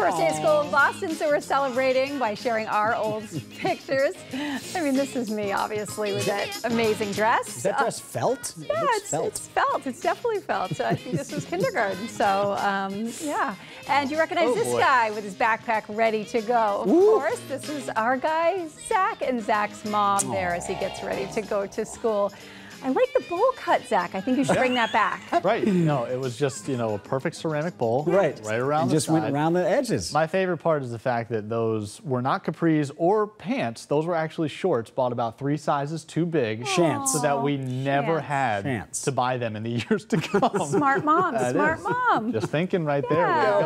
first day of school in Boston, so we're celebrating by sharing our old pictures. I mean, this is me, obviously, with that amazing dress. Is that dress felt? It yeah, looks it's felt. it's felt. It's definitely felt. I think this was kindergarten. So um, yeah, and you recognize Oh, this boy. guy with his backpack ready to go. Of course, this is our guy Zach and Zach's mom there as he gets ready to go to school. I like the bowl cut, Zach. I think you should bring that back. Right. No, it was just, you know, a perfect ceramic bowl. Right. Right around And the just went around the edges. My favorite part is the fact that those were not capris or pants. Those were actually shorts, bought about three sizes too big. Shants. So that we never Shants. had Shants. to buy them in the years to come. Smart mom, That smart is. mom. Just thinking right there. Yeah. Way to go.